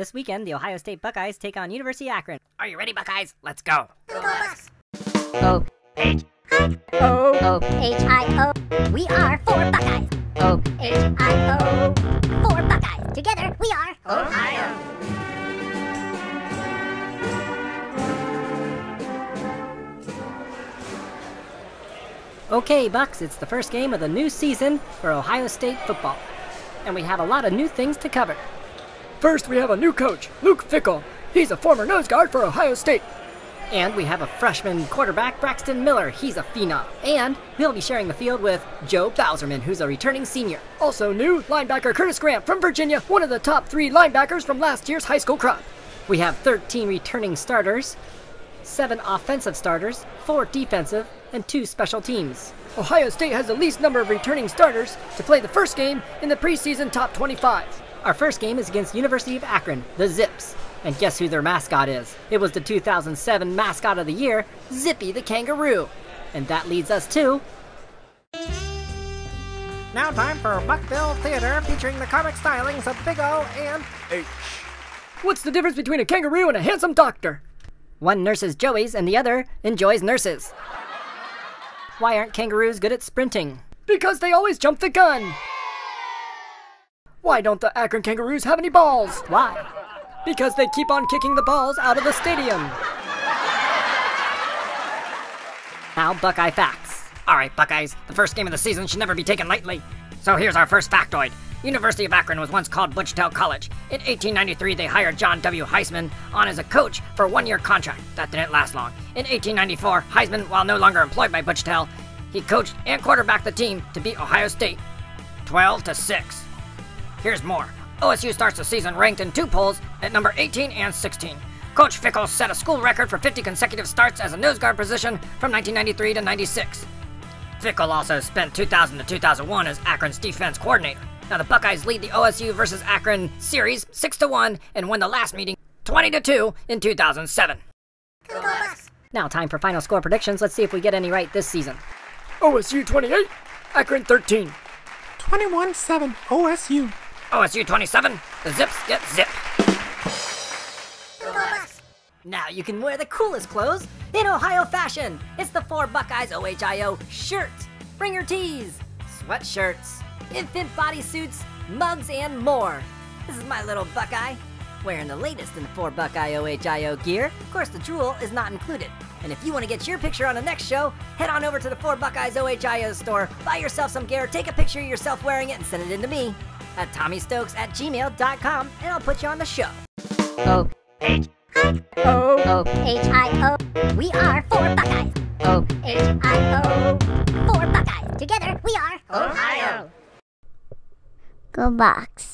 This weekend, the Ohio State Buckeyes take on University of Akron. Are you ready, Buckeyes? Let's go. O H. O O H I O. We are four Buckeyes. O H I O. Four Buckeyes. Together we are Ohio. Okay, Bucks, it's the first game of the new season for Ohio State football. And we have a lot of new things to cover. First, we have a new coach, Luke Fickell. He's a former nose guard for Ohio State. And we have a freshman quarterback, Braxton Miller. He's a phenom. And he'll be sharing the field with Joe Bauserman, who's a returning senior. Also new, linebacker Curtis Grant from Virginia, one of the top three linebackers from last year's high school crop. We have 13 returning starters, 7 offensive starters, 4 defensive, and 2 special teams. Ohio State has the least number of returning starters to play the first game in the preseason top 25. Our first game is against University of Akron, the Zips. And guess who their mascot is? It was the 2007 Mascot of the Year, Zippy the Kangaroo. And that leads us to Now time for Buckville Theater featuring the comic stylings of Big O and H. What's the difference between a kangaroo and a handsome doctor? one nurses Joey's and the other enjoys nurses. Why aren't kangaroos good at sprinting? Because they always jump the gun. Why don't the Akron Kangaroos have any balls? Why? Because they keep on kicking the balls out of the stadium. Now, Buckeye Facts. All right, Buckeyes, the first game of the season should never be taken lightly. So here's our first factoid. University of Akron was once called Buchtel College. In 1893, they hired John W. Heisman on as a coach for a one-year contract. That didn't last long. In 1894, Heisman, while no longer employed by Buchtel, he coached and quarterbacked the team to beat Ohio State 12 to 6. Here's more. OSU starts the season ranked in two polls at number 18 and 16. Coach Fickell set a school record for 50 consecutive starts as a nose guard position from 1993 to 96. Fickell also spent 2000 to 2001 as Akron's defense coordinator. Now the Buckeyes lead the OSU versus Akron series 6 to 1 and won the last meeting 20 to 2 in 2007. Now, time for final score predictions. Let's see if we get any right this season. OSU 28, Akron 13. 21 7 OSU. Oh, OSU 27, the Zips get zip. Now you can wear the coolest clothes in Ohio fashion. It's the four Buckeyes OHIO shirt. Bring your tees, sweatshirts, infant bodysuits, mugs, and more. This is my little Buckeye, wearing the latest in the four Buckeye OHIO gear. Of course, the drool is not included. And if you want to get your picture on the next show, head on over to the Four Buckeyes OHIO store, buy yourself some gear, take a picture of yourself wearing it, and send it in to me at tommystokes at gmail.com, and I'll put you on the show. O O O H I O. We are four Buckeyes. O H I O. Four Buckeyes. Together we are Ohio. Go Box.